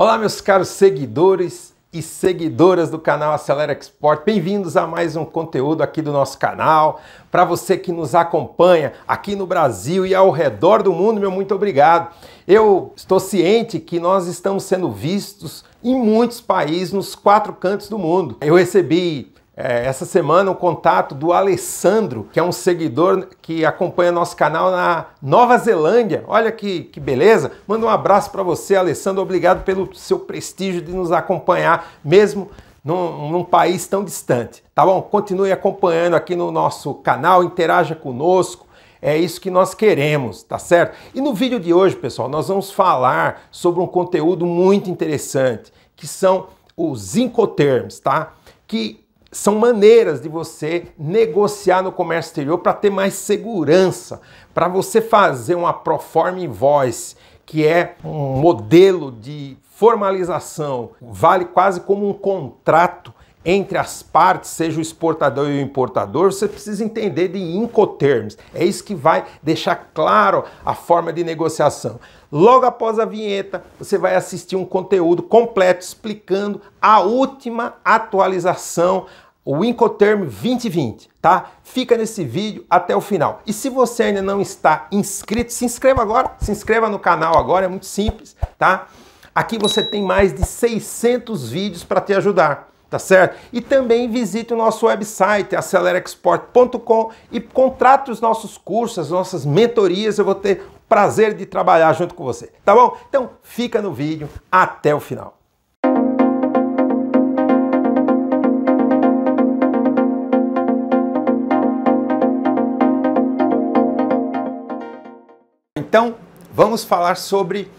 Olá, meus caros seguidores e seguidoras do canal Acelera Export, bem-vindos a mais um conteúdo aqui do nosso canal. Para você que nos acompanha aqui no Brasil e ao redor do mundo, meu muito obrigado. Eu estou ciente que nós estamos sendo vistos em muitos países, nos quatro cantos do mundo. Eu recebi é, essa semana o um contato do Alessandro, que é um seguidor que acompanha nosso canal na Nova Zelândia. Olha que, que beleza! Manda um abraço para você, Alessandro. Obrigado pelo seu prestígio de nos acompanhar, mesmo num, num, país tão distante. Tá bom? Continue acompanhando aqui no nosso canal, interaja conosco. É isso que nós queremos, tá certo? E no vídeo de hoje, pessoal, nós vamos falar sobre um conteúdo muito interessante, que são os incoterms, tá? Que são maneiras de você negociar no comércio exterior para ter mais segurança, para você fazer uma Proforma Invoice, que é um modelo de formalização, vale quase como um contrato entre as partes, seja o exportador e o importador, você precisa entender de Incoterms. É isso que vai deixar claro a forma de negociação. Logo após a vinheta, você vai assistir um conteúdo completo explicando a última atualização, o Incoterm 2020, tá? Fica nesse vídeo até o final. E se você ainda não está inscrito, se inscreva agora, se inscreva no canal agora, é muito simples, tá? Aqui você tem mais de 600 vídeos para te ajudar tá certo? E também visite o nosso website acelerexport.com e contrate os nossos cursos, as nossas mentorias, eu vou ter prazer de trabalhar junto com você, tá bom? Então fica no vídeo até o final. Então, vamos falar sobre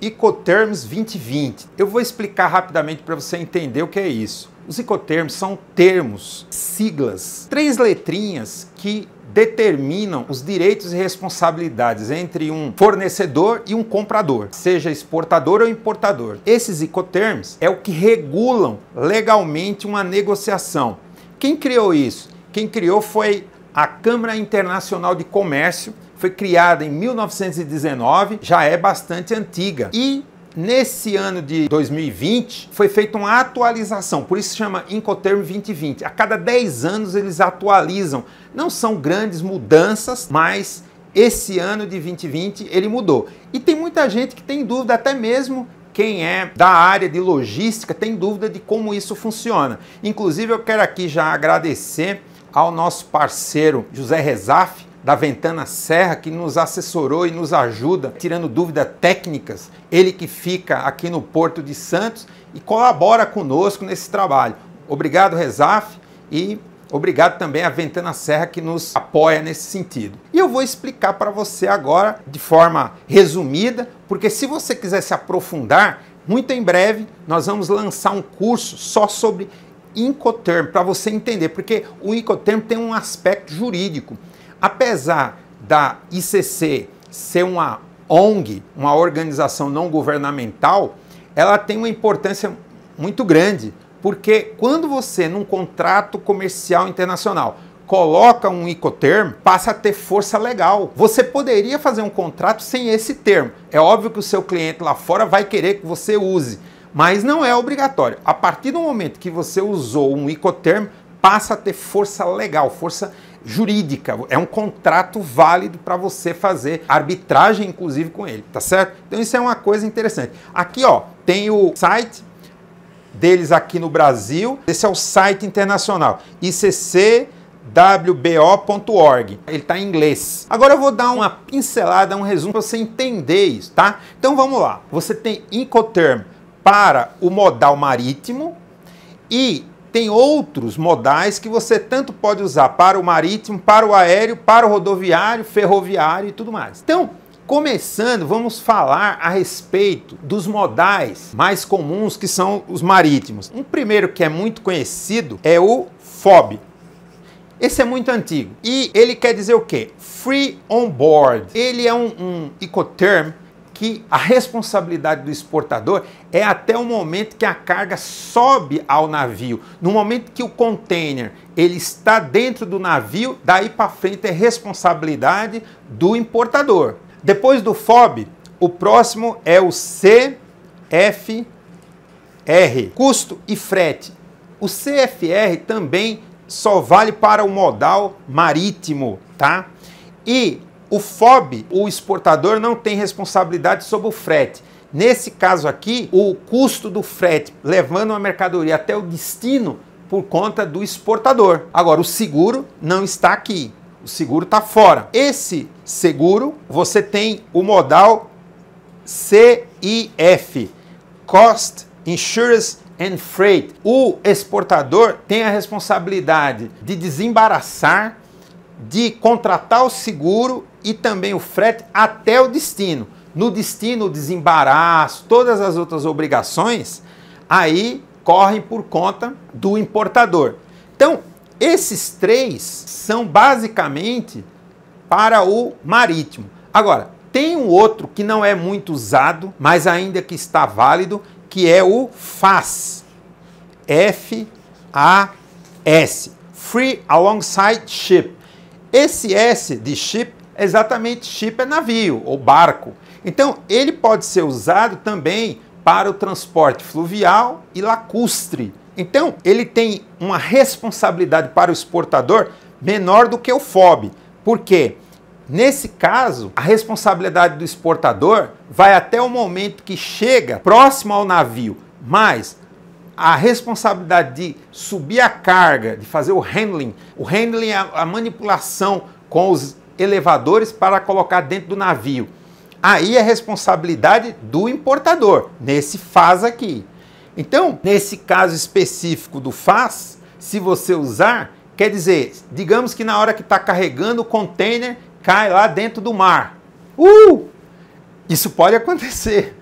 Ecoterms 2020. Eu vou explicar rapidamente para você entender o que é isso. Os Ecoterms são termos, siglas, três letrinhas que determinam os direitos e responsabilidades entre um fornecedor e um comprador, seja exportador ou importador. Esses Ecoterms é o que regulam legalmente uma negociação. Quem criou isso? Quem criou foi a Câmara Internacional de Comércio foi criada em 1919, já é bastante antiga. E Nesse ano de 2020, foi feita uma atualização, por isso se chama Incoterm 2020. A cada 10 anos eles atualizam. Não são grandes mudanças, mas esse ano de 2020 ele mudou. E tem muita gente que tem dúvida, até mesmo quem é da área de logística tem dúvida de como isso funciona. Inclusive, eu quero aqui já agradecer ao nosso parceiro José Rezaf, da Ventana Serra, que nos assessorou e nos ajuda, tirando dúvidas técnicas. Ele que fica aqui no Porto de Santos e colabora conosco nesse trabalho. Obrigado, Rezaf, e obrigado também à Ventana Serra que nos apoia nesse sentido. E eu vou explicar para você agora de forma resumida, porque se você quiser se aprofundar, muito em breve nós vamos lançar um curso só sobre Incoterm, para você entender, porque o Incoterm tem um aspecto jurídico. Apesar da ICC ser uma ONG, uma organização não governamental, ela tem uma importância muito grande, porque quando você, num contrato comercial internacional, coloca um Incoterm, passa a ter força legal. Você poderia fazer um contrato sem esse termo. É óbvio que o seu cliente lá fora vai querer que você use, mas não é obrigatório. A partir do momento que você usou um Incoterm, passa a ter força legal, força jurídica, é um contrato válido para você fazer arbitragem, inclusive, com ele, tá certo? Então isso é uma coisa interessante. Aqui, ó, tem o site deles aqui no Brasil, esse é o site internacional, iccwbo.org. Ele está em inglês. Agora eu vou dar uma pincelada, um resumo para você entender isso, tá? Então vamos lá. Você tem Incoterm para o modal marítimo e tem outros modais que você tanto pode usar para o marítimo, para o aéreo, para o rodoviário, ferroviário e tudo mais. Então, começando, vamos falar a respeito dos modais mais comuns que são os marítimos. Um primeiro que é muito conhecido é o FOB. Esse é muito antigo e ele quer dizer o quê? Free on board. Ele é um, um Ecoterm que a responsabilidade do exportador é até o momento que a carga sobe ao navio. No momento que o container ele está dentro do navio, daí para frente é responsabilidade do importador. Depois do FOB, o próximo é o. CFR, custo e frete. O CFR também só vale para o modal marítimo, tá? E o FOB, o exportador, não tem responsabilidade sobre o frete. Nesse caso aqui, o custo do frete levando a mercadoria até o destino por conta do exportador. Agora, o seguro não está aqui. O seguro está fora. Esse seguro, você tem o modal CIF, Cost, Insurance and Freight. O exportador tem a responsabilidade de desembaraçar, de contratar o seguro e também o frete até o destino. No destino, o desembaraço, todas as outras obrigações, aí correm por conta do importador. Então, esses três são basicamente para o marítimo. Agora, tem um outro que não é muito usado, mas ainda que está válido, que é o FAS. F-A-S. Free Alongside Ship. Esse S de ship exatamente ship é navio ou barco. Então, ele pode ser usado também para o transporte fluvial e lacustre. Então, ele tem uma responsabilidade para o exportador menor do que o FOB. Por quê? Nesse caso, a responsabilidade do exportador vai até o momento que chega próximo ao navio, mas a responsabilidade de subir a carga, de fazer o handling, o handling é a manipulação com os elevadores para colocar dentro do navio. Aí é responsabilidade do importador, nesse faz aqui. Então, nesse caso específico do faz, se você usar, quer dizer, digamos que na hora que está carregando o container, cai lá dentro do mar. Uh! Isso pode acontecer.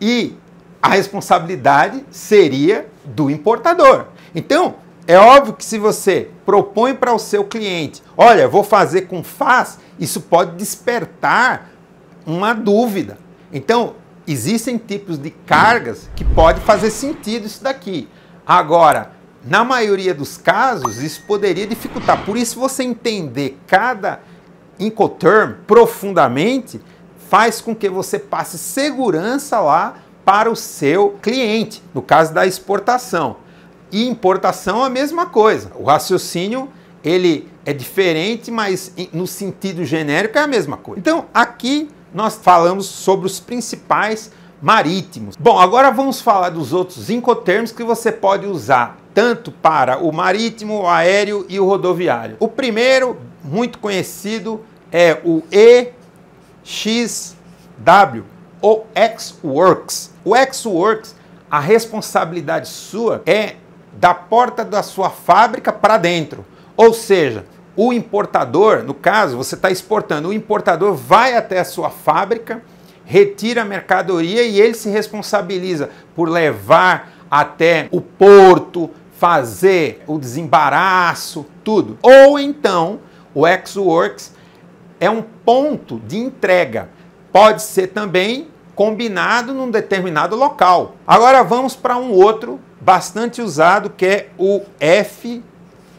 E a responsabilidade seria do importador. Então, é óbvio que se você propõe para o seu cliente, olha, vou fazer com faz, isso pode despertar uma dúvida. Então, existem tipos de cargas que pode fazer sentido isso daqui. Agora, na maioria dos casos, isso poderia dificultar. Por isso, você entender cada Incoterm profundamente faz com que você passe segurança lá para o seu cliente, no caso da exportação. E importação a mesma coisa. O raciocínio ele é diferente, mas no sentido genérico é a mesma coisa. Então, aqui nós falamos sobre os principais marítimos. Bom, agora vamos falar dos outros incoterms que você pode usar tanto para o marítimo, o aéreo e o rodoviário. O primeiro, muito conhecido, é o EXW ou X-Works. O X-Works, a responsabilidade sua é da porta da sua fábrica para dentro. Ou seja, o importador, no caso, você está exportando, o importador vai até a sua fábrica, retira a mercadoria e ele se responsabiliza por levar até o porto, fazer o desembaraço, tudo. Ou então, o X-Works é um ponto de entrega. Pode ser também combinado num determinado local. Agora vamos para um outro bastante usado que é o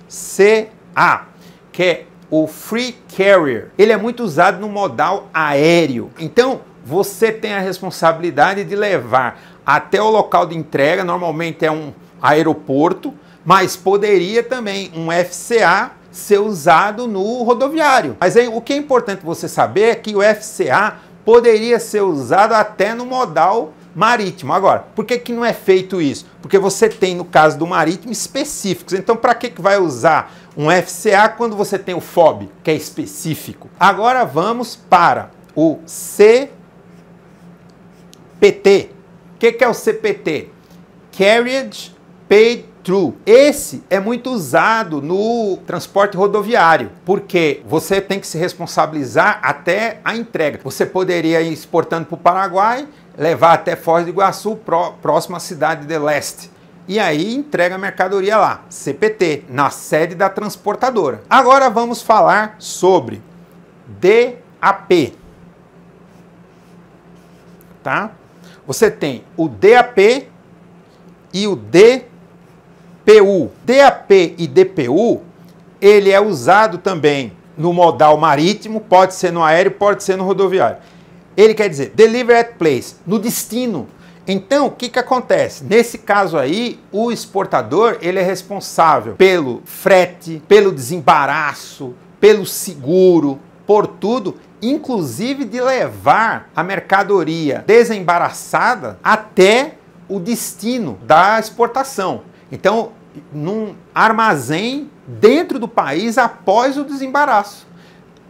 FCA, que é o Free Carrier. Ele é muito usado no modal aéreo. Então, você tem a responsabilidade de levar até o local de entrega, normalmente é um aeroporto, mas poderia também um FCA ser usado no rodoviário. Mas aí, o que é importante você saber é que o FCA poderia ser usado até no modal marítimo. Agora, por que, que não é feito isso? Porque você tem, no caso do marítimo, específicos. Então, para que, que vai usar um FCA quando você tem o FOB, que é específico? Agora vamos para o CPT. O que, que é o CPT? Carriage Paid True. Esse é muito usado no transporte rodoviário, porque você tem que se responsabilizar até a entrega. Você poderia ir exportando para o Paraguai, levar até Foz do Iguaçu, pró próxima cidade de Leste. E aí entrega a mercadoria lá, CPT, na sede da transportadora. Agora vamos falar sobre DAP. Tá? Você tem o DAP e o DAP PU, DAP e DPU, ele é usado também no modal marítimo, pode ser no aéreo, pode ser no rodoviário. Ele quer dizer deliver at place, no destino. Então, o que, que acontece? Nesse caso aí, o exportador ele é responsável pelo frete, pelo desembaraço, pelo seguro, por tudo, inclusive de levar a mercadoria desembaraçada até o destino da exportação. Então, num armazém dentro do país após o desembaraço.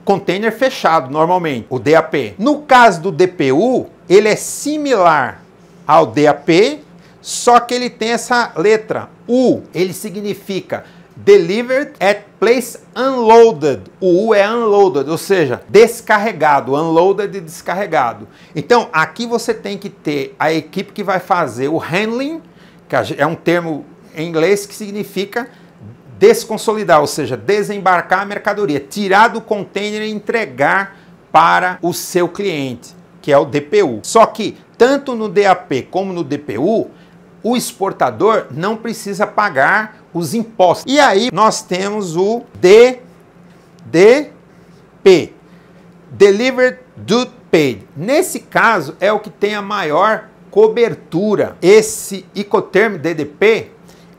Container fechado, normalmente, o DAP. No caso do DPU, ele é similar ao DAP, só que ele tem essa letra U. Ele significa Delivered at place unloaded. O U é unloaded, ou seja, descarregado, unloaded e descarregado. Então, aqui você tem que ter a equipe que vai fazer o handling, que é um termo em inglês que significa desconsolidar, ou seja, desembarcar a mercadoria, tirar do container e entregar para o seu cliente, que é o DPU. Só que tanto no DAP como no DPU, o exportador não precisa pagar os impostos. E aí nós temos o DDP, Delivered Duty Paid. Nesse caso é o que tem a maior cobertura. Esse Icoterm DDP,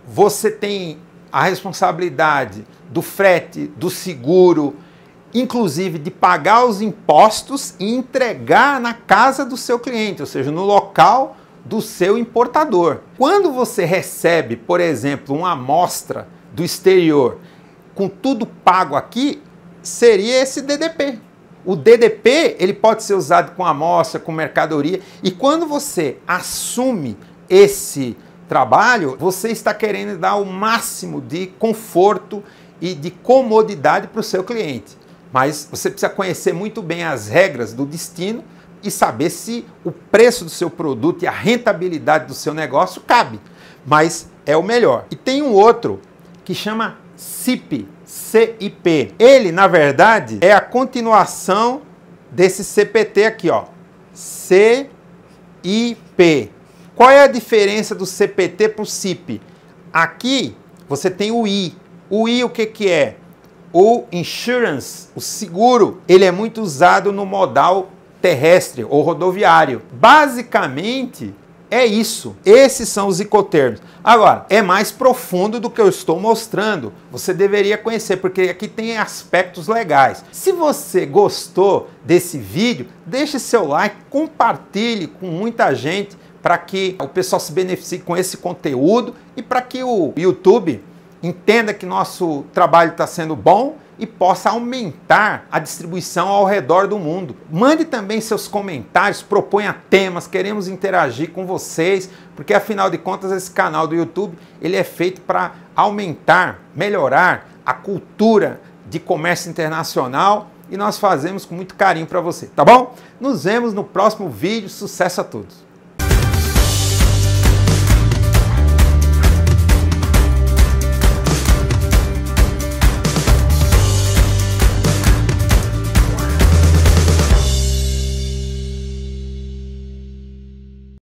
você tem a responsabilidade do frete, do seguro, inclusive de pagar os impostos e entregar na casa do seu cliente, ou seja, no local do seu importador. Quando você recebe, por exemplo, uma amostra do exterior com tudo pago aqui, seria esse DDP. O DDP ele pode ser usado com amostra, com mercadoria, e quando você assume esse trabalho, você está querendo dar o máximo de conforto e de comodidade para o seu cliente. Mas você precisa conhecer muito bem as regras do destino e saber se o preço do seu produto e a rentabilidade do seu negócio cabe. Mas é o melhor. E tem um outro que chama CIP, CIP. Ele, na verdade, é a continuação desse CPT aqui, ó. CIP. Qual é a diferença do CPT para o CIP? Aqui você tem o I. O I o que, que é? O insurance, o seguro, ele é muito usado no modal terrestre ou rodoviário. Basicamente, é isso. Esses são os icotermos. Agora, é mais profundo do que eu estou mostrando. Você deveria conhecer, porque aqui tem aspectos legais. Se você gostou desse vídeo, deixe seu like, compartilhe com muita gente para que o pessoal se beneficie com esse conteúdo e para que o YouTube entenda que nosso trabalho está sendo bom e possa aumentar a distribuição ao redor do mundo. Mande também seus comentários, proponha temas, queremos interagir com vocês, porque afinal de contas esse canal do YouTube ele é feito para aumentar, melhorar a cultura de comércio internacional e nós fazemos com muito carinho para você, tá bom? Nos vemos no próximo vídeo, sucesso a todos!